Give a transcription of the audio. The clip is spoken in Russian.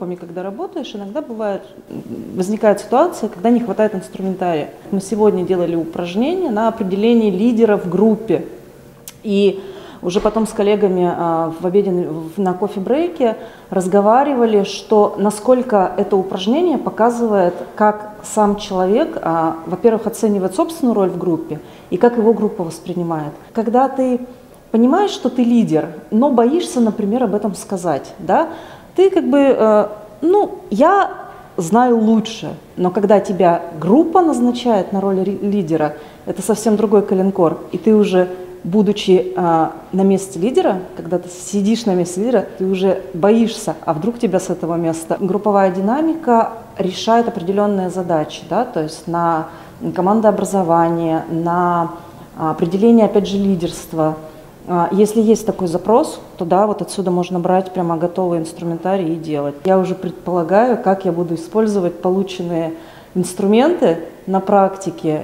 группами, когда работаешь, иногда бывает, возникает ситуация, когда не хватает инструментария. Мы сегодня делали упражнение на определение лидера в группе. И уже потом с коллегами а, в обеден, на кофе-брейке разговаривали, что насколько это упражнение показывает, как сам человек, а, во-первых, оценивает собственную роль в группе и как его группа воспринимает. Когда ты понимаешь, что ты лидер, но боишься, например, об этом сказать, да, ты как бы, э, ну, я знаю лучше, но когда тебя группа назначает на роль лидера, это совсем другой коленкор, и ты уже будучи а, на месте лидера, когда ты сидишь на месте лидера, ты уже боишься, а вдруг тебя с этого места. Групповая динамика решает определенные задачи, да, то есть на командообразование, на определение, опять же, лидерства. А, если есть такой запрос, то да, вот отсюда можно брать прямо готовый инструментарий и делать. Я уже предполагаю, как я буду использовать полученные инструменты на практике.